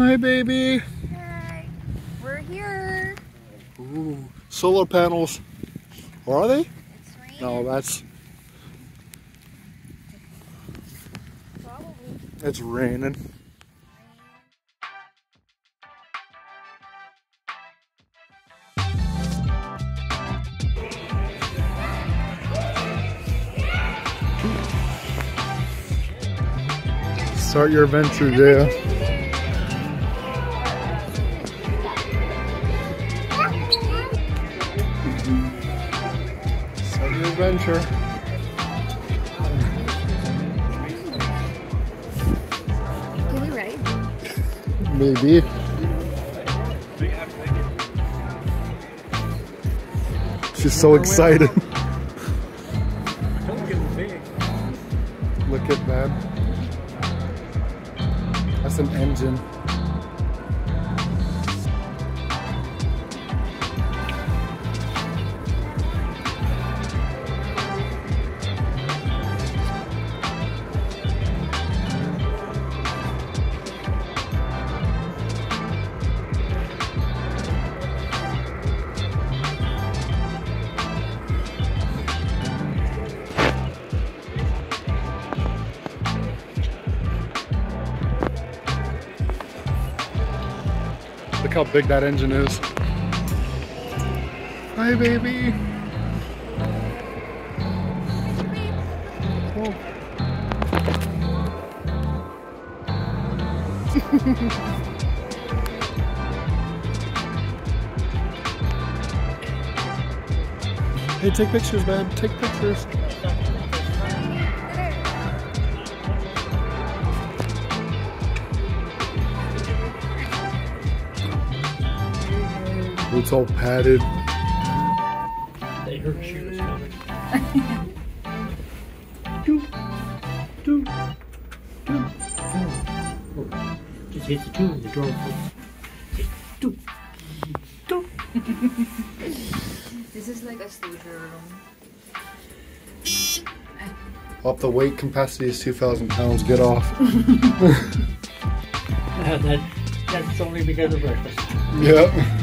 Hi, baby. Hi. We're here. Ooh, solar panels. Or are they? It's raining. No, that's Probably. it's raining. Start your adventure, Jaya. Adventure. Can we ride? Maybe. She's so excited. Look at that. That's an engine. Big that engine is. Hi, baby. Hey, take pictures, man. Take pictures. It's all padded. They heard she was coming. Doop, doop, doop. Oh, Just hit the two and the door opens. Doop. Doop. This is like a studio room. Up the weight capacity is 2,000 pounds. Get off. Uh, that, that's only because of breakfast. Yep.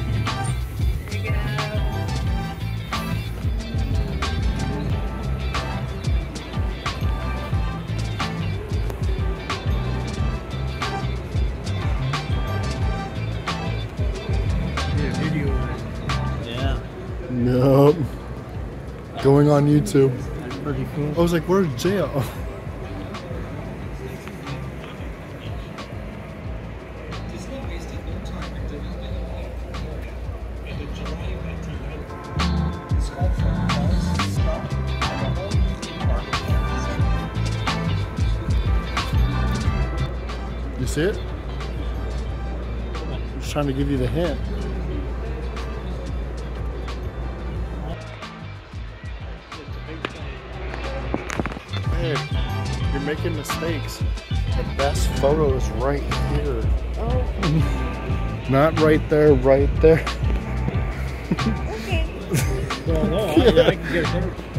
On YouTube. I was like, where's Jaya? You see it? I'm just trying to give you the hint. Mistakes. The best photo is right here. Oh, Not right there, right there. okay. Well, no, I, I can get it.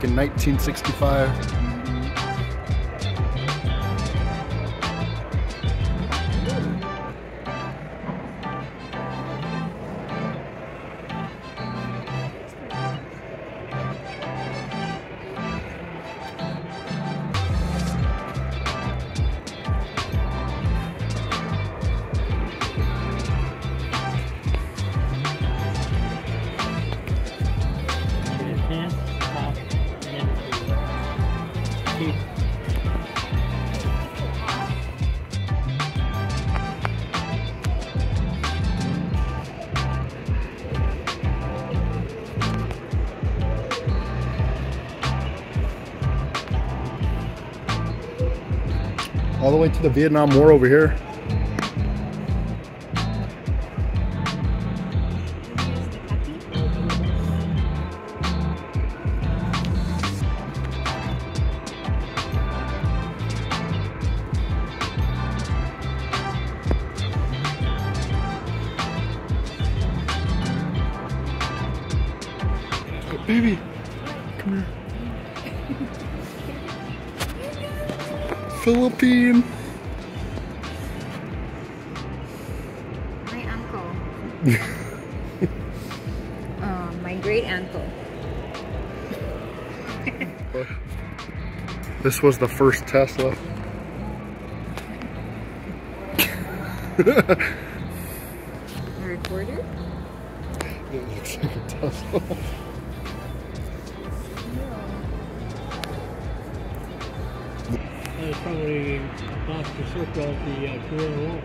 Back in 1965. Way to the Vietnam War over here. Philippine. My uncle. uh, my great uncle. This was the first Tesla. off the of the uh, Korean War.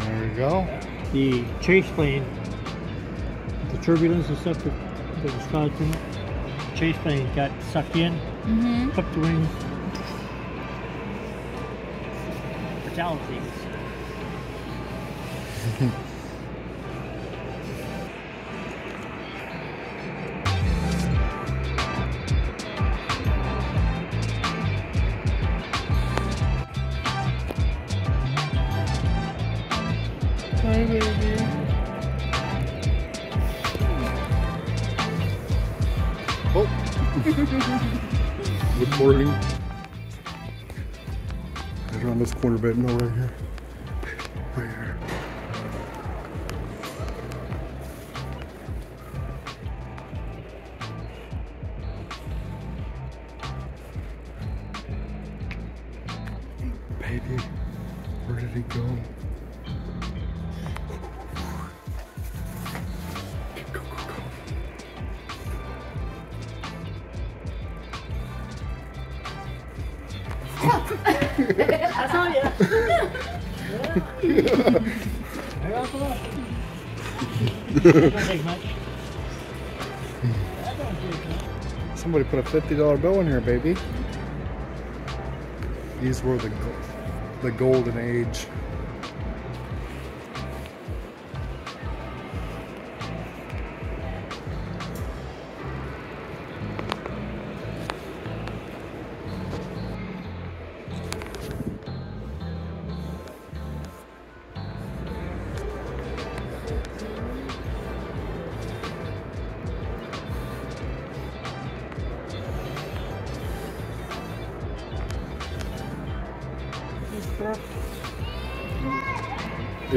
There we go. The chase plane, the turbulence and stuff that, that was causing, chase plane got sucked in, Mm-hmm. clipped the wing. Fatalities. Somebody put a $50 bill in here, baby. These were the the golden age.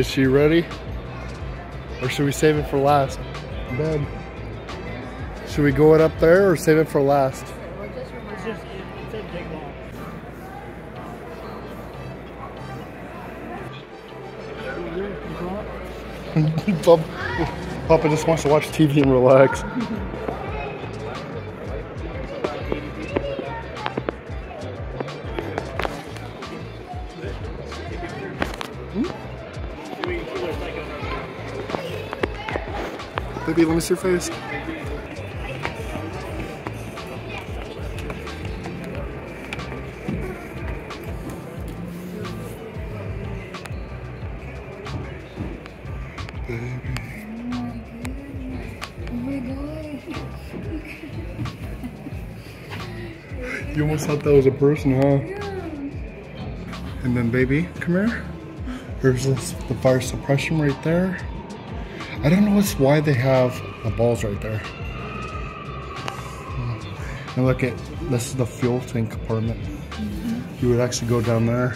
Is she ready? Or should we save it for last? Bed. Should we go it up there or save it for last? It's just, it doesn't take long. Pop- Papa just wants to watch TV and relax. Face. You almost thought that was a person, huh? And then, baby, come here. There's this, the fire suppression right there. I don't know what's why they have the balls right there. Hmm. And look at this is the fuel tank compartment. Mm-hmm. You would actually go down there.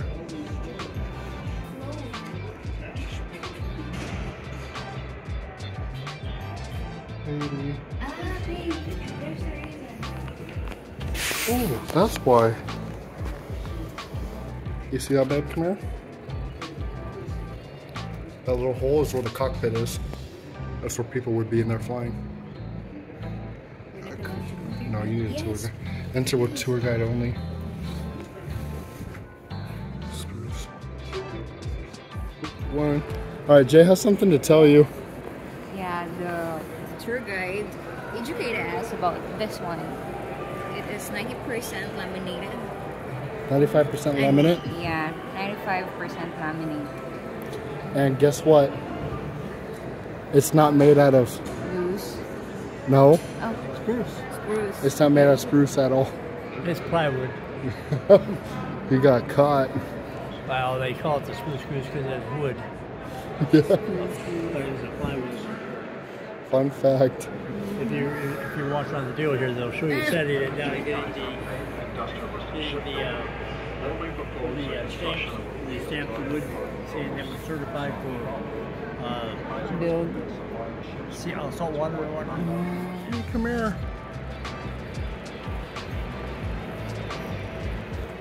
Ah, baby. Babe, there's the reason. Oh, that's why. You see that, babe? Come here. That little hole is where the cockpit is. That's where people would be in there flying. No, you need a tour guide. Enter with tour guide only. One. All right, Jay has something to tell you. Yeah, the tour guide educated us about this one. It is 90% laminated. 95% laminate. Yeah, 95% laminate. And guess what? It's not made out of, Loose. no, Oh, Spruce. spruce. it's not made out of spruce at all. It's plywood. You got caught. Well, they call it the spruce spruce because it's wood. Yeah. But it's a plywood. Fun fact. If you if you watch on the deal here, they'll show you setting it down and getting the getting the uh, the uh, stamps, the stamp the wood saying that was certified for uh, Build. sea, uh, salt water and whatnot. Hey, come here.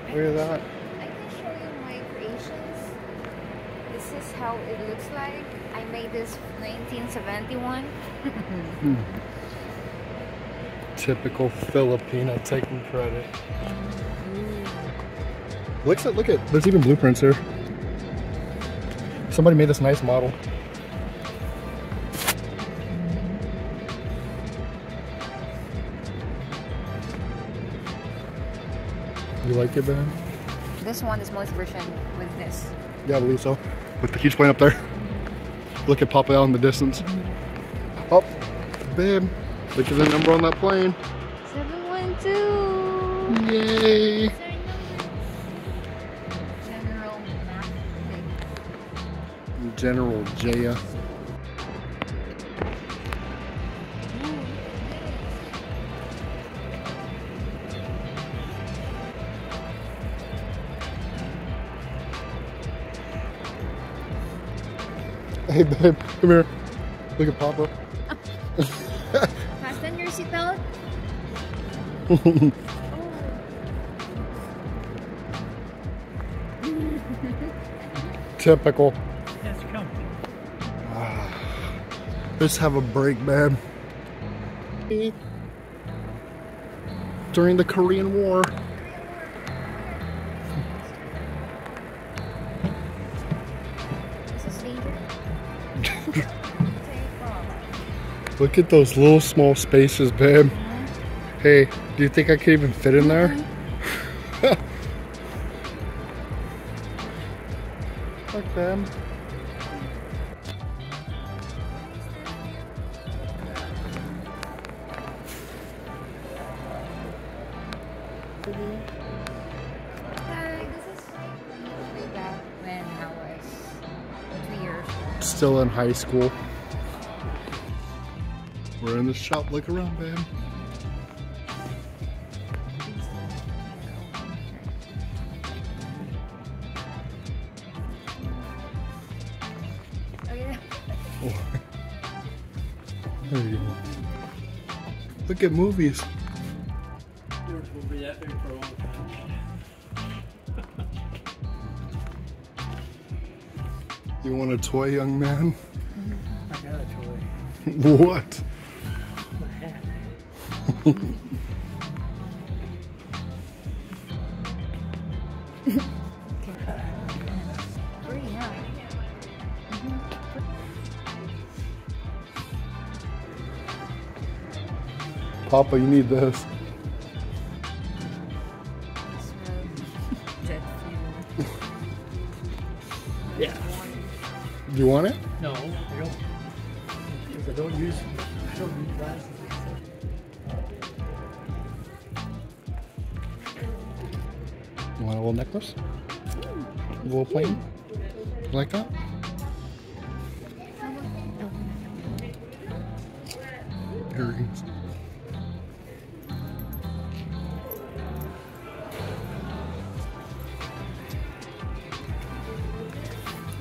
Look at that. I can show you my creations. This is how it looks like. I made this 1971. Typical Filipina taking credit. Looks at look at there's even blueprints here. Somebody made this nice model. You like it, man? This one is most version with this. Yeah, I believe so. With the huge plane up there. Look at Papa out in the distance. Oh, babe. Look at the number on that plane. 712. Yay. General. General Jaya. Hey babe, come here. Look at Papa. Fasten your seatbelt. Typical. That's comfy. Let's have a break, babe. During the Korean War. Look at those little small spaces, babe. Hey, do you think I could even fit in there? Mm-hmm. Look, them. Hi, this is way back when I was two years. Still in high school. We're in the shop. Look around, babe. Oh. There you go. Look at movies. Yours will be that big for a long time. You want a toy, young man? I got a toy. what? Papa, you need this. Yeah. Do you want it? Little plane? You like that? Earrings.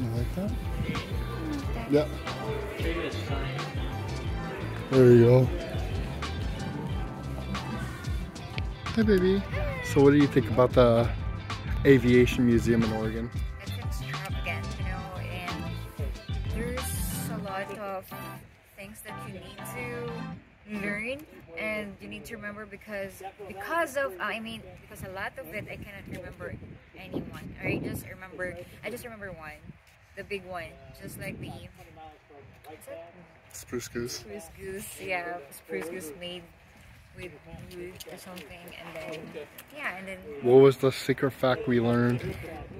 You like that? Yeah. Biggest. There you go. Hi, baby. So, what do you think about the Aviation Museum in Oregon? It's extravagant, you know, and there's a lot of things that you need to learn and you need to remember because because of uh, I mean because a lot of it I cannot remember anyone. I just remember I just remember one. The big one. Just like the? Spruce Goose. Spruce goose, yeah, spruce goose made with wood or something and then yeah and then What was the secret fact we learned?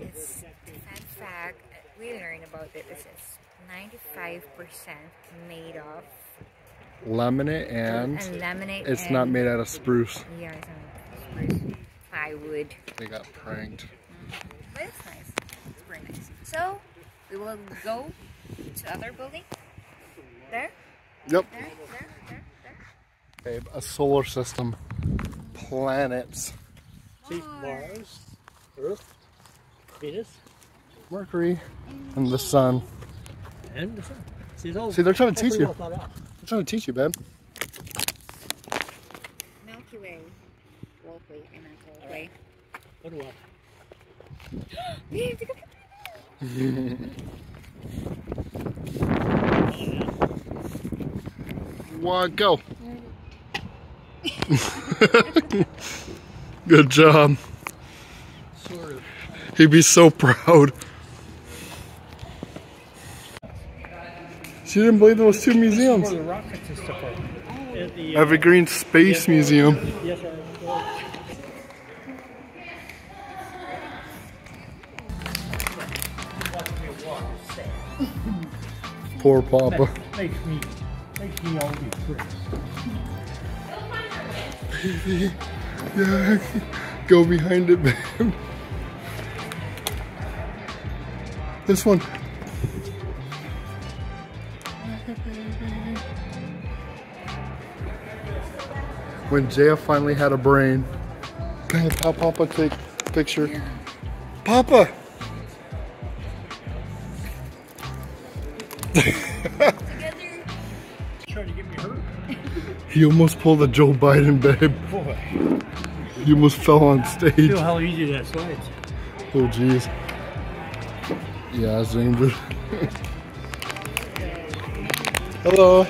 It's fun fact we learned about it. This is 95% made of Laminate and and laminate. it's and, not made out of spruce. Yeah, it's not spruce. Plywood. They got pranked. Mm-hmm. But it's nice. It's very nice. So we will go to other building. There. Yep. There, there, there. Babe, a solar system. Planets. See, Mars, Earth, Venus, Mercury and the sun. and the sun. See, all, See, they're trying to teach you. well thought out. I'm trying to teach you, babe. Milky Way. Walkway and not walkway. What do I? Babe, take a One, go. Good job. Sort of. He'd be so proud. She didn't believe there was two museums. Evergreen Space Museum. Poor Papa. Makes me, makes me all depressed. Yeah, go behind it, babe. This one. When Jaya finally had a brain. Babe, have Papa take a picture. Papa! He almost pulled a Joe Biden, babe. Boy, You almost fell on stage. feel how easy that slides. Oh, jeez. Yeah, it's dangerous. Hello.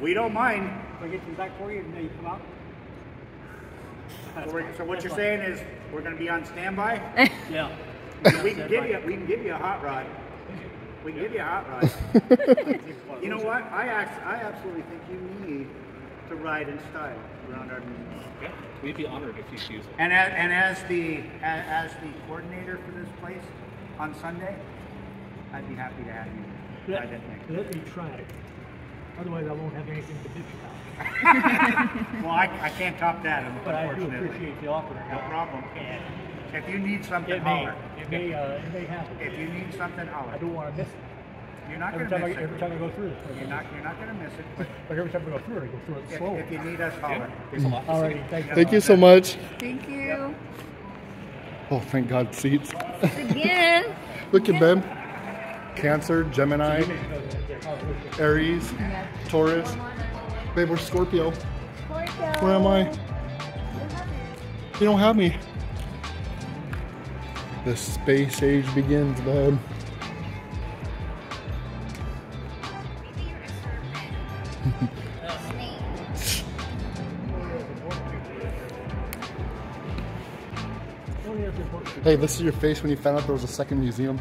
We don't mind. I get them back for you and then you come out? So so what you're saying is, we're gonna be on standby? Yeah. We can give you, we can give you a hot rod. We can give you a hot rod. You know what? I act, I absolutely think you need to ride in style around our museum. Yeah, we'd be honored if you choose it. And as, and as the, a- as the coordinator for this place on Sunday, I'd be happy to have you ride that. Let me try it. Otherwise, I won't have anything to bitch about. Well, I, I can't top that, But I do unfortunately. appreciate the offer. No problem. And If you need something, it may, holler. it may, uh, it may happen. If you need something, I don't want to miss it. You're not Every gonna time, I, miss every it. time I go through it. You're not, you're not gonna miss it, but But every time I go through it, I go through it if, slow. if you need us, holler. There's a lot to see. Alrighty, thank you. Thank you so much. Thank you. Oh, thank God, seats. Again. Look at Ben. Cancer, Gemini, Aries, Taurus. Babe, we're Scorpio. Where am I? You don't have me. The space age begins, babe. Hey, this is your face when you found out there was a second museum.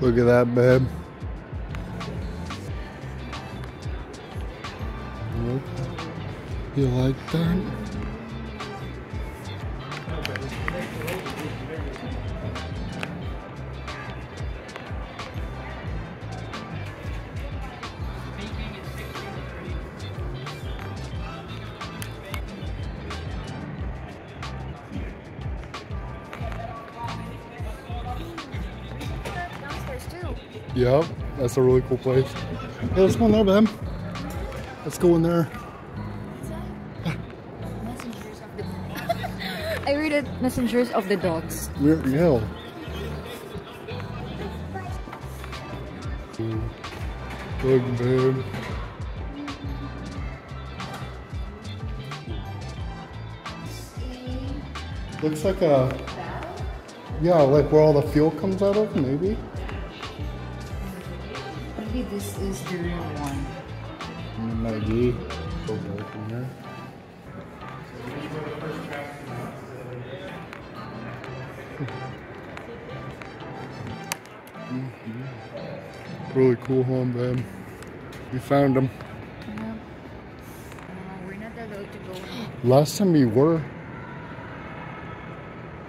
Look at that, babe. You like that? Yep, that's a really cool place. Hey, let's go in there, babe. Let's go in there. Messengers of the dogs. We're, yeah. Look, babe. Looks like a, yeah, like where all the fuel comes out of, maybe. Maybe this is the real one. Maybe. Go dark in there. Really cool home, babe. We found them. Yep. Uh, we're not allowed to go. in. Last time we were.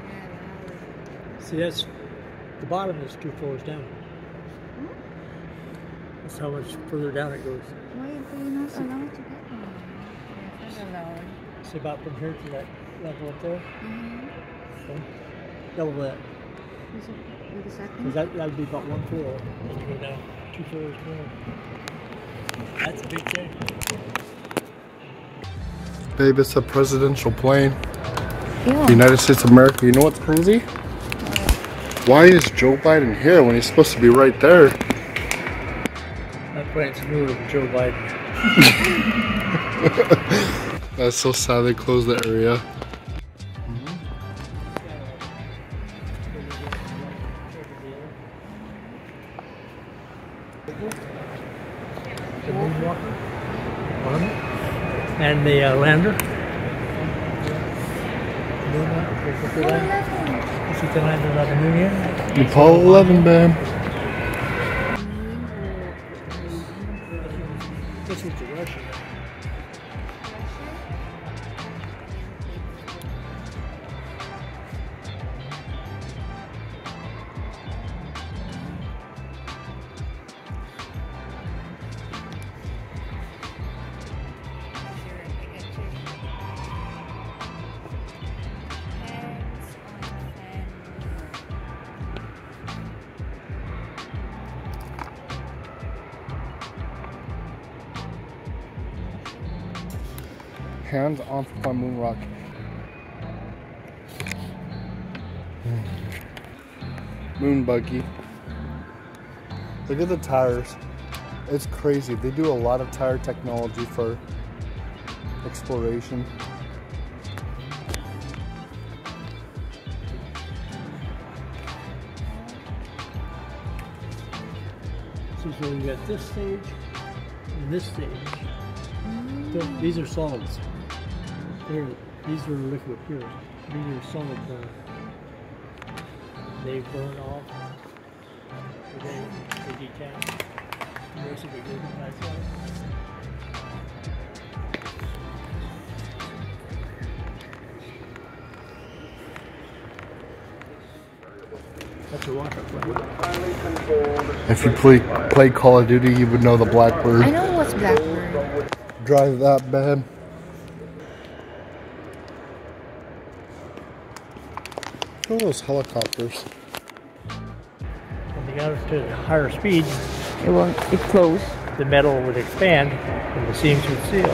Yeah, See, that's the bottom is two floors down. That's how much further down it goes. Why are they not allowed to get one? Yes, not allowed. See about from here to that level up there? Mm-hmm. So, double that. Is it with the Because that, that would be about one floor. And you go down two floors more. That's a big thing. Babe, it's a presidential plane. Yeah. United States of America. You know what's crazy? Why is Joe Biden here when he's supposed to be right there? That plane's newer than Joe Biden. That's so sad they closed the area. And the uh, lander. Moonwalker. This is the lander. The lander on the moon yet? Apollo 11, man. Hands off my moon rock. Moon buggy. Look at the tires. It's crazy. They do a lot of tire technology for exploration. So, so you got this stage and this stage. Th- These are solids. Here, these are liquid here. These are solid burn. They burn off. Or They, they detach. The rest of it goes in my side. That's a rocket plane. If you play play Call of Duty, you would know the Blackbird. I know what's Blackbird. Drive that bad. Look at those helicopters. When they got up to higher speeds, It won't. It closed. the metal would expand and the seams would seal.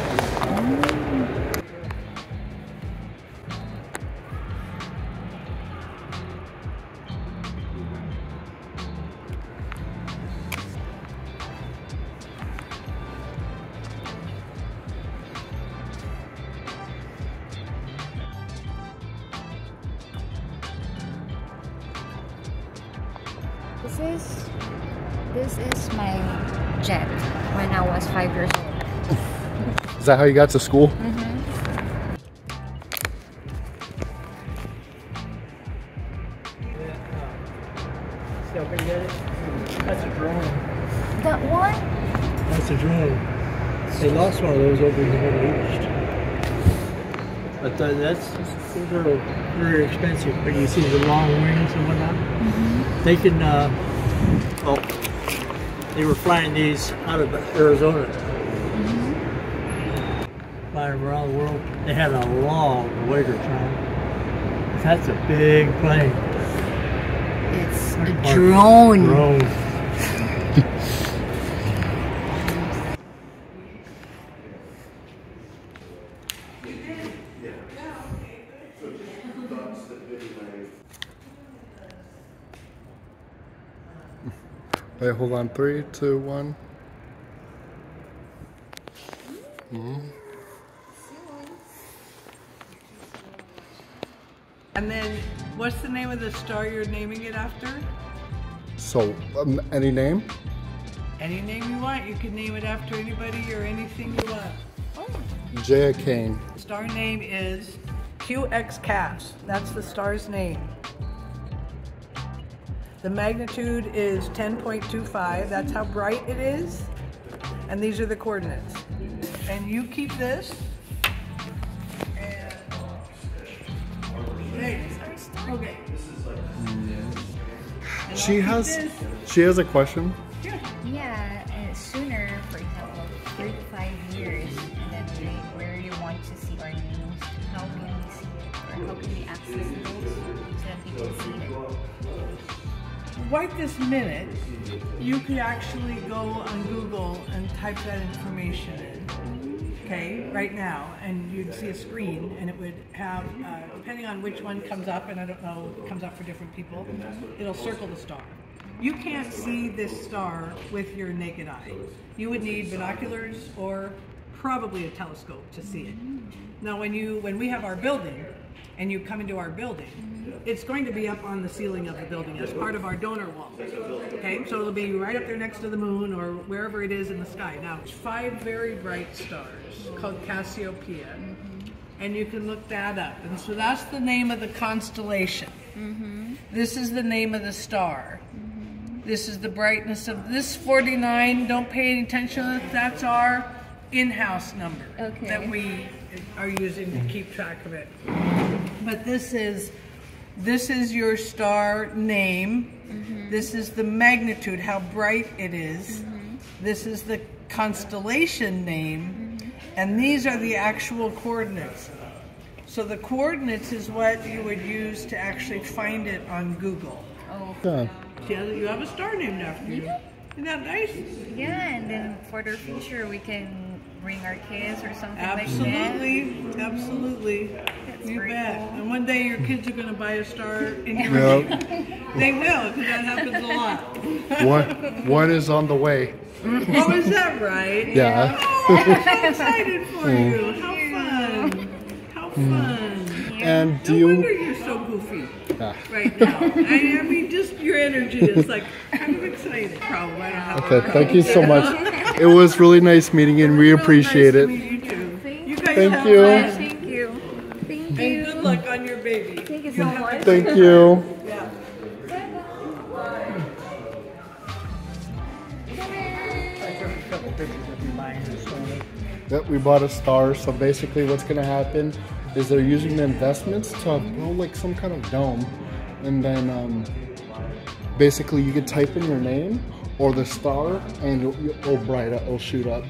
Jet when I was five years old. Is that how you got to school? See how big that is? A drone. That one? That's a drone. They lost one of those over in the Middle East. But uh, that's those are very expensive. But you see the long wings and whatnot. They can. Uh, oh, they were flying these out of Arizona. Mm-hmm. Flying them around the world. They had a long waiter time. That's a big plane. It's a drone. Drone. Wait, hold on. Three, two, one. And then, what's the name of the star you're naming it after? So, um, any name? Any name you want. You can name it after anybody or anything you want. Jaya Kain. Star name is QX Cas. That's the star's name. The magnitude is 10.25. That's how bright it is. And these are the coordinates. And you keep this. Okay. She has this. she has a question. Sure. Yeah, uh, sooner, for example, three to five years, and then where you want to see our names? how can we see it, or how can we access it so that we can see it? Right this minute, you could actually go on Google and type that information in. Okay, right now, and you'd see a screen, and it would have, uh, depending on which one comes up, and I don't know, it comes up for different people, it'll circle the star. You can't see this star with your naked eye. You would need binoculars or probably a telescope to see it. Now, when you when we have our building, and you come into our building, it's going to be up on the ceiling of the building as part of our donor wall. Okay, so it'll be right up there next to the moon or wherever it is in the sky. Now, it's five very bright stars called Cassiopeia, and you can look that up. And so that's the name of the constellation. Mm-hmm. This is the name of the star. This is the brightness of this 49. Don't pay any attention to it. That's our in-house number Okay. that we are using to keep track of it. But this is this is your star name. Mm-hmm. This is the magnitude, how bright it is. Mm-hmm. This is the constellation name, mm-hmm. and these are the actual coordinates. So the coordinates is what you would use to actually find it on Google. Oh, Yeah. Yeah, you have a star named after you. Isn't that nice? yeah, and then for the future, we can bring our kids or something like that. Absolutely, absolutely. You bet. cool. And one day your kids are going to buy a star in your Yep. name. They will, because that happens a lot. One, one is on the way. Oh, is that right? Yeah. Oh, I'm so excited for you. How fun. How fun. And do No you? wonder you're so goofy Ah. right now. I, I mean, just your energy is like kind of excited, probably. I don't have Okay, thank you so much. It was really nice meeting you, and we Really appreciate nice it. to meet you too. You guys Thank have you. fun. Thank you. Thank And you. good luck on your baby. Thank you so much. Thank you. Yep, we bought a star. So basically, what's gonna happen is they're using the investments to build like some kind of dome, and then um, basically you could type in your name or the star, and it'll bright up, it'll shoot up.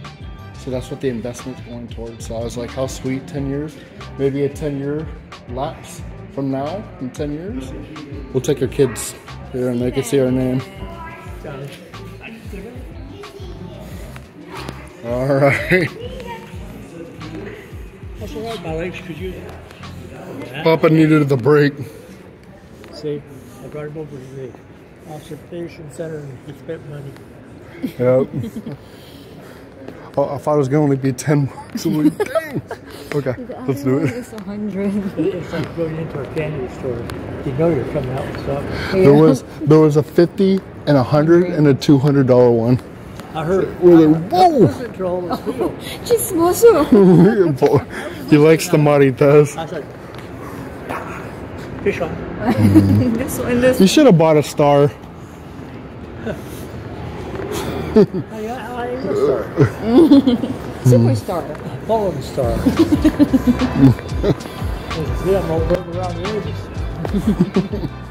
So that's what the investment's going towards. So I was like, how sweet, 10 years? Maybe a 10 year lapse from now, in 10 years. We'll take our kids here and they can see our name. All right. That's all right, my legs could use. Papa needed the break. See, I brought him over to the observation center and he spent money. Yep. oh, I thought it was going to only be 10 bucks. Like, dang. Okay, let's do it. It's a hundred. It's like going into a candy store. You know you're coming out with something. There was there was a 50 and a 100 and a $200 one. I heard. We're like, whoa! Listen to all this feel. Chismoso. he likes the maritas. I said, fish on. this one, this You should have bought a star. Oh, I, I, I am a star. Superstar. Fallen star. All around the edges.